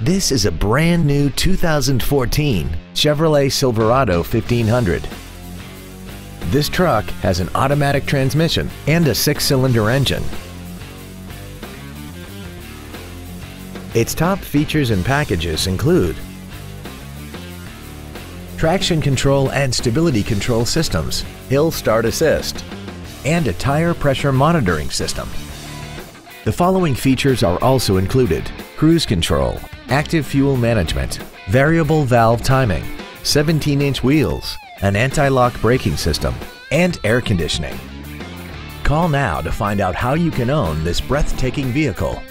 This is a brand new 2014 Chevrolet Silverado 1500. This truck has an automatic transmission and a six-cylinder engine. Its top features and packages include traction control and stability control systems, hill start assist, and a tire pressure monitoring system. The following features are also included. Cruise control, active fuel management, variable valve timing, 17-inch wheels, an anti-lock braking system, and air conditioning. Call now to find out how you can own this breathtaking vehicle.